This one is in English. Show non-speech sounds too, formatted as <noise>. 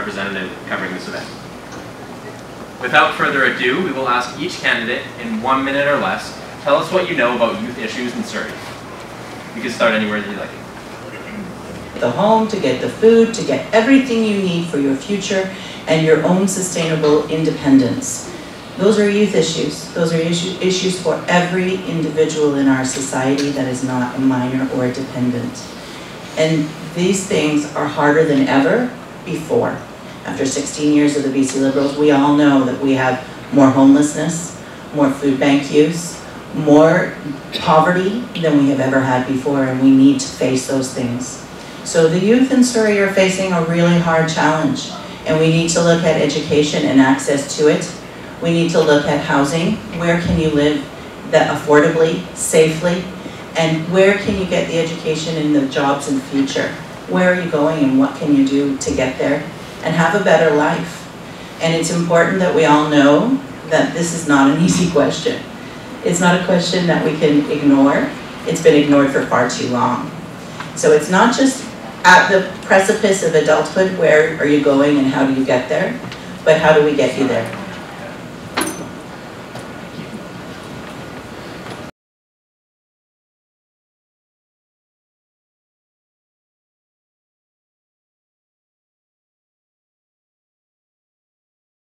representative covering this event. Without further ado, we will ask each candidate in one minute or less, tell us what you know about youth issues in Surrey. You can start anywhere that you like. the home, to get the food, to get everything you need for your future and your own sustainable independence. Those are youth issues. Those are issue, issues for every individual in our society that is not a minor or a dependent. And these things are harder than ever before. After 16 years of the BC Liberals, we all know that we have more homelessness, more food bank use, more poverty than we have ever had before, and we need to face those things. So the youth in Surrey are facing a really hard challenge, and we need to look at education and access to it. We need to look at housing. Where can you live that affordably, safely, and where can you get the education and the jobs in the future? Where are you going and what can you do to get there and have a better life? And it's important that we all know that this is not an <laughs> easy question. It's not a question that we can ignore. It's been ignored for far too long. So it's not just at the precipice of adulthood, where are you going and how do you get there? But how do we get you there?